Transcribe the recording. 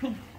pink